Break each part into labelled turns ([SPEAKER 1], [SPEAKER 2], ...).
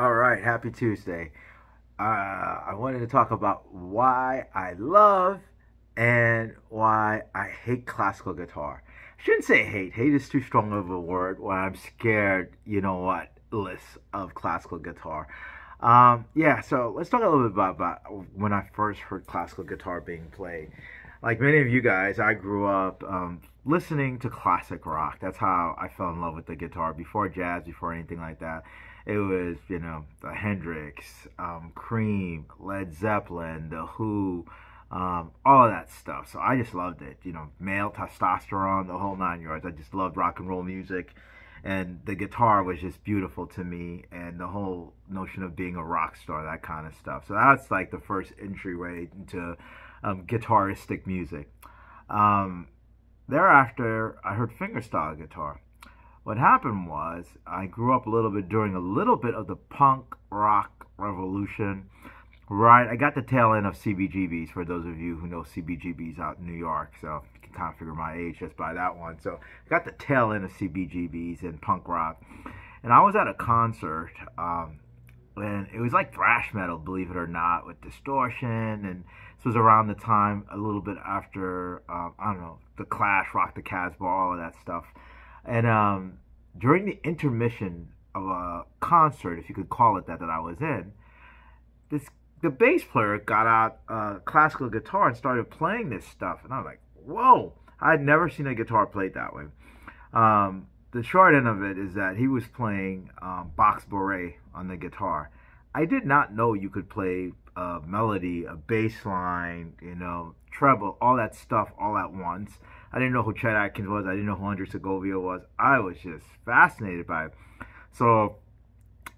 [SPEAKER 1] All right, happy Tuesday. Uh, I wanted to talk about why I love and why I hate classical guitar. I shouldn't say hate. Hate is too strong of a word. Why I'm scared, you know what, list of classical guitar. Um, yeah, so let's talk a little bit about, about when I first heard classical guitar being played. Like many of you guys, I grew up um, listening to classic rock. That's how I fell in love with the guitar. Before jazz, before anything like that, it was you know the Hendrix, um, Cream, Led Zeppelin, The Who, um, all of that stuff. So I just loved it. You know, male testosterone, the whole nine yards. I just loved rock and roll music, and the guitar was just beautiful to me, and the whole notion of being a rock star, that kind of stuff. So that's like the first entryway into um, guitaristic music. Um, thereafter, I heard fingerstyle guitar. What happened was I grew up a little bit during a little bit of the punk rock revolution. Right, I got the tail end of CBGBs for those of you who know CBGBs out in New York. So you can kind of figure my age just by that one. So I got the tail end of CBGBs and punk rock. And I was at a concert, um, and it was like thrash metal, believe it or not, with distortion. And this was around the time, a little bit after, um, I don't know, the Clash, Rock the Casbah, all of that stuff. And um, during the intermission of a concert, if you could call it that, that I was in, this the bass player got out a classical guitar and started playing this stuff, and I was like, "Whoa!" I had never seen a guitar played that way. Um, the short end of it is that he was playing um, Bach bourrée on the guitar. I did not know you could play a melody, a bass line, you know, treble, all that stuff all at once. I didn't know who Chet Atkins was. I didn't know who Andre Segovia was. I was just fascinated by it. So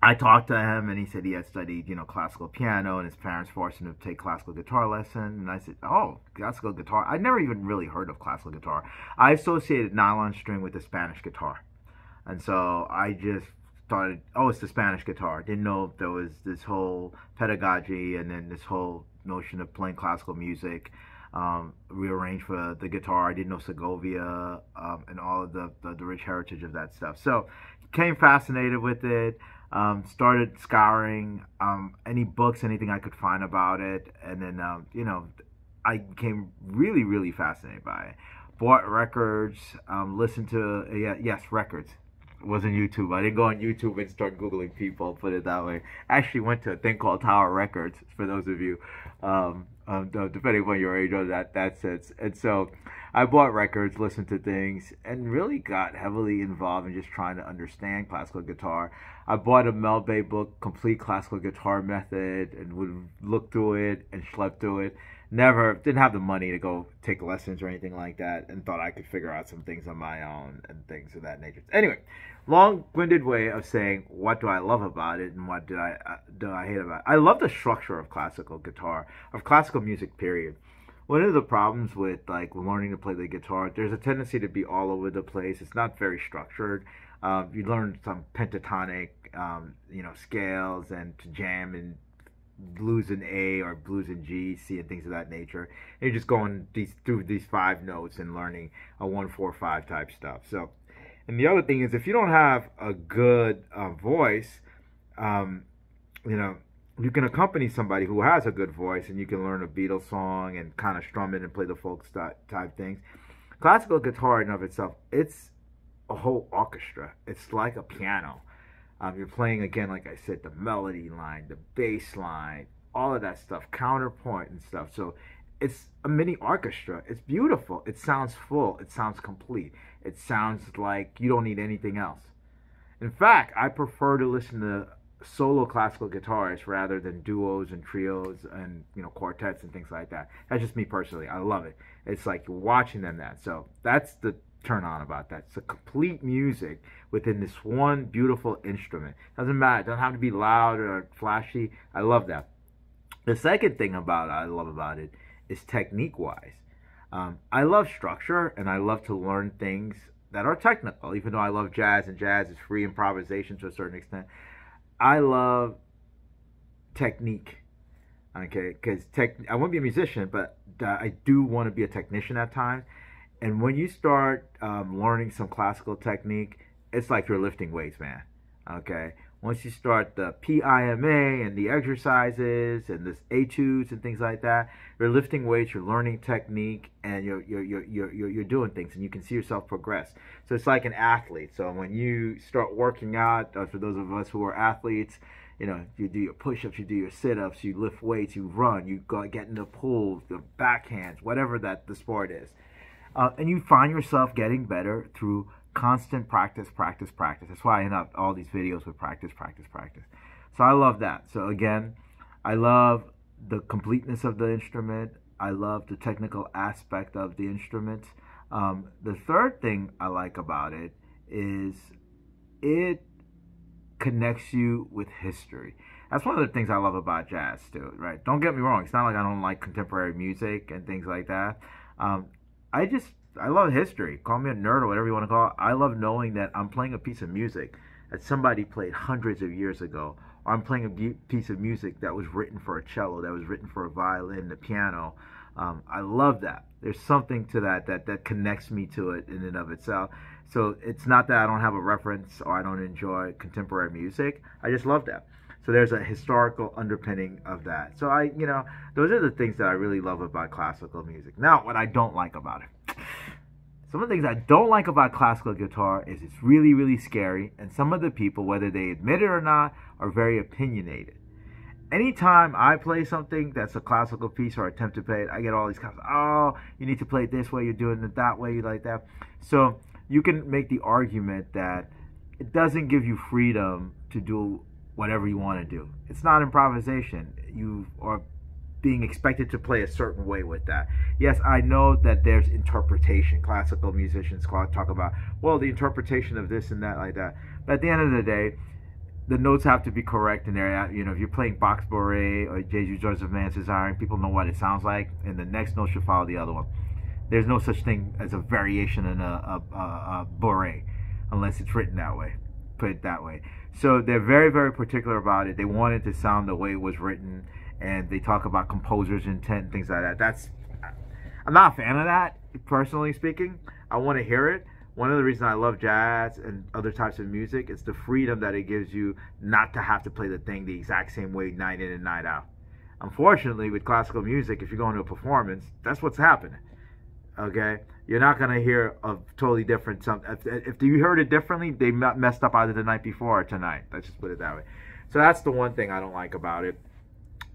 [SPEAKER 1] I talked to him, and he said he had studied, you know, classical piano, and his parents forced him to take classical guitar lesson. And I said, "Oh, classical guitar! I'd never even really heard of classical guitar. I associated nylon string with the Spanish guitar, and so I just started. Oh, it's the Spanish guitar. Didn't know if there was this whole pedagogy, and then this whole notion of playing classical music." Um, rearranged for the guitar. I didn't know Segovia um, and all of the, the, the, rich heritage of that stuff. So became fascinated with it. Um, started scouring um, any books, anything I could find about it, and then um, you know I became really really fascinated by it. Bought records, um, listened to yeah, yes records. Wasn't YouTube. I didn't go on YouTube and start googling people. Put it that way. I actually went to a thing called Tower Records. For those of you um, um, depending on your age, on that that sense. And so, I bought records, listened to things, and really got heavily involved in just trying to understand classical guitar. I bought a Mel Bay book, Complete Classical Guitar Method, and would look through it and schlep through it. Never didn't have the money to go take lessons or anything like that, and thought I could figure out some things on my own and things of that nature. Anyway, long-winded way of saying what do I love about it and what did I uh, do I hate about it. I love the structure of classical guitar, of classical music. Period. One of the problems with like learning to play the guitar, there's a tendency to be all over the place. It's not very structured. Um, you learn some pentatonic, um, you know, scales and to jam and blues in A or blues in G, C, and things of that nature. And you're just going these through these five notes and learning a one, four, five type stuff. So and the other thing is, if you don't have a good uh, voice, um, you know, you can accompany somebody who has a good voice, and you can learn a Beatles song and kind of strum it and play the folk type things. Classical guitar in of itself, it's a whole orchestra. It's like a piano. Um, you're playing again, like I said, the melody line, the bass line, all of that stuff, counterpoint and stuff. So it's a mini orchestra. It's beautiful. It sounds full. It sounds complete. It sounds like you don't need anything else. In fact, I prefer to listen to solo classical guitarists rather than duos and trios and you know quartets and things like that. That's just me personally. I love it. It's like watching them that. So that's the turn on about that. It's a complete music within this one beautiful instrument. Doesn't matter. It doesn't have to be loud or flashy. I love that. The second thing about I love about it is technique wise. Um, I love structure and I love to learn things that are technical, even though I love jazz and jazz is free improvisation to a certain extent. I love technique. Okay, because tech, I want to be a musician, but I do want to be a technician at times. And when you start um, learning some classical technique, it's like you're lifting weights, man. Okay, once you start the PIMA and the exercises and the etudes and things like that, you're lifting weights, you're learning technique, and you're you're you're you're you're doing things, and you can see yourself progress. So it's like an athlete. So when you start working out, uh, for those of us who are athletes, you know, you do your push-ups, you do your sit-ups, you lift weights, you run, you go get in the pool, the backhands, whatever that the sport is, uh, and you find yourself getting better through constant practice, practice, practice. That's why I end up all these videos with practice, practice, practice. So I love that. So again, I love the completeness of the instrument. I love the technical aspect of the instrument. Um, the third thing I like about it is it connects you with history. That's one of the things I love about jazz too, right? Don't get me wrong. It's not like I don't like contemporary music and things like that. Um, I just I love history. Call me a nerd or whatever you want to call it. I love knowing that I'm playing a piece of music that somebody played hundreds of years ago, or I'm playing a piece of music that was written for a cello, that was written for a violin, the piano. Um, I love that. There's something to that that that connects me to it in and of itself. So it's not that I don't have a reference or I don't enjoy contemporary music. I just love that. So there's a historical underpinning of that. So I, you know, those are the things that I really love about classical music. Now, what I don't like about it. Some of the things I don't like about classical guitar is it's really, really scary, and some of the people, whether they admit it or not, are very opinionated. Anytime I play something that's a classical piece or attempt to play it, I get all these comments. Oh, you need to play it this way. You're doing it that way. You like that. So you can make the argument that it doesn't give you freedom to do whatever you want to do. It's not improvisation. You are being expected to play a certain way with that. Yes, I know that there's interpretation. Classical musicians talk about, well, the interpretation of this and that, like that. But at the end of the day, the notes have to be correct in there. You know, if you're playing Bach Bourrée or Jesu Joy of Man's Desiring, people know what it sounds like, and the next note should follow the other one. There's no such thing as a variation in a, a, a, a Bourrée, unless it's written that way. Put it that way. So they're very, very particular about it. They want it to sound the way it was written, and they talk about composers' intent and things like that. That's I'm not a fan of that, personally speaking. I want to hear it. One of the reasons I love jazz and other types of music is the freedom that it gives you not to have to play the thing the exact same way night in and night out. Unfortunately, with classical music, if you're going to a performance, that's what's happening. Okay, you're not gonna hear a totally different something. If, if you heard it differently, they messed up either the night before or tonight. Let's just put it that way. So that's the one thing I don't like about it.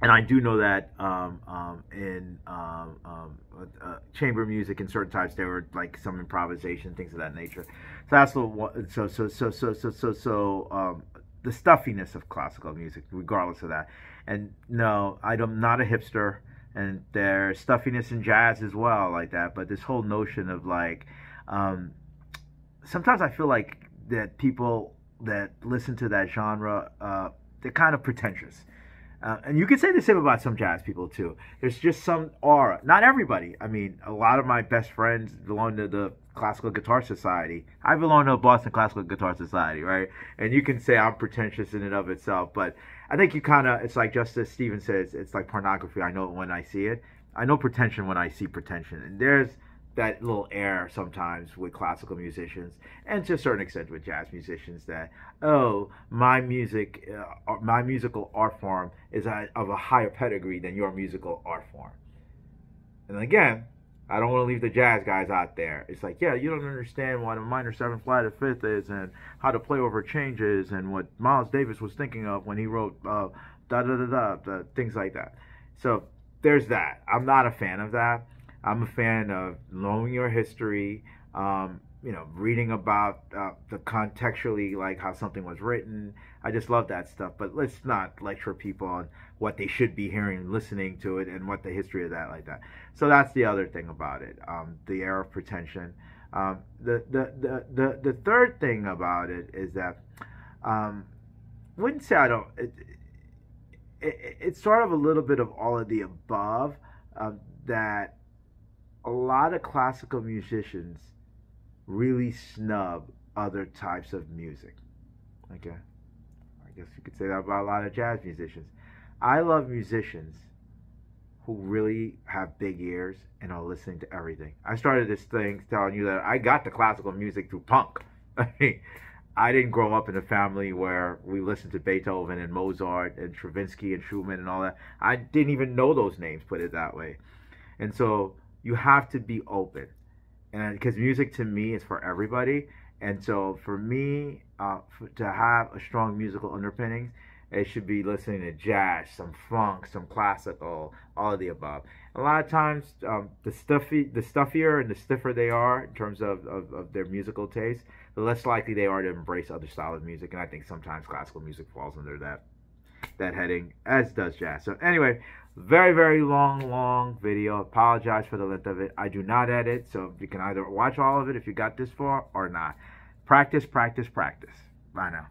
[SPEAKER 1] And I do know that um, um, in um, um uh, chamber music and certain types there were like some improvisation things of that nature. So that's the so so so so so so so um, the stuffiness of classical music, regardless of that. And no, I'm not a hipster and their stuffiness in jazz as well, like that. But this whole notion of like, um, sometimes I feel like that people that listen to that genre, uh, they're kind of pretentious. Uh, and you can say the same about some jazz people too. There's just some aura. Not everybody. I mean, a lot of my best friends belong to the Classical Guitar Society. I belong to a Boston Classical Guitar Society, right? And you can say I'm pretentious in and of itself, but I think you kind of, it's like Justice Stevens says, it's like pornography. I know it when I see it. I know pretension when I see pretension. And there's that little air sometimes with classical musicians, and to a certain extent with jazz musicians, that, oh, my music, uh, my musical art form is of a higher pedigree than your musical art form. And again, I don't want to leave the jazz guys out there. It's like, yeah, you don't understand what a minor seventh flat of fifth is and how to play over changes and what Miles Davis was thinking of when he wrote uh, da da da da, da things like that. So there's that. I'm not a fan of that. I'm a fan of knowing your history, um, you know, reading about uh, the contextually, like how something was written. I just love that stuff. But let's not lecture people on what they should be hearing, listening to it, and what the history of that, like that. So that's the other thing about it, um, the air of pretension. Um, the, the, the, the, the third thing about it is that um, wouldn't say I don't. It, it, it's sort of a little bit of all of the above. Um, that a lot of classical musicians really snub other types of music. Okay, I guess you could say that about a lot of jazz musicians. I love musicians who really have big ears and are listening to everything. I started this thing telling you that I got the classical music through punk. I didn't grow up in a family where we listened to Beethoven and Mozart and Stravinsky and Schumann and all that. I didn't even know those names, put it that way. And so you have to be open, and because music to me is for everybody. And so for me, uh, for, to have a strong musical underpinnings, it should be listening to jazz, some funk, some classical, all of the above. A lot of times, um, the stuffy, the stuffier and the stiffer they are in terms of, of, of, their musical taste, the less likely they are to embrace other styles of music. And I think sometimes classical music falls under that that heading, as does jazz. So anyway, very very long long video. Apologize for the length of it. I do not edit, so you can either watch all of it if you got this far or not. Practice, practice, practice. Bye now.